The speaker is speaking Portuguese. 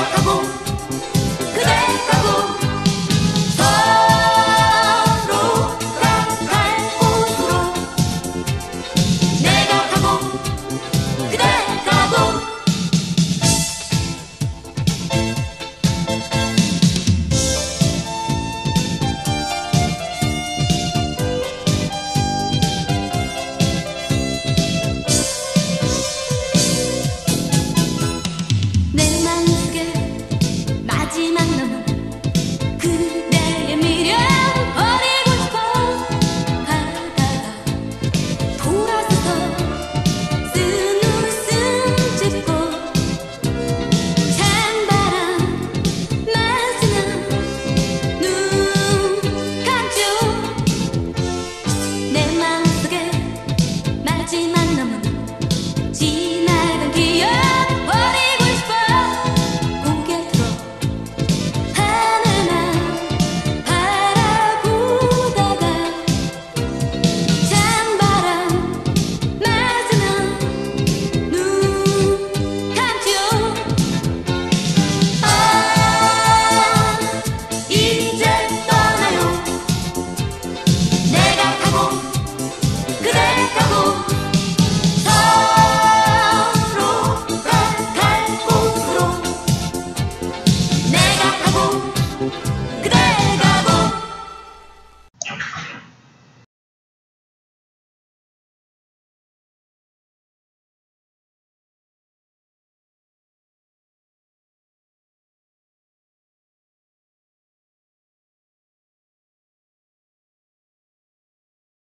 acabou.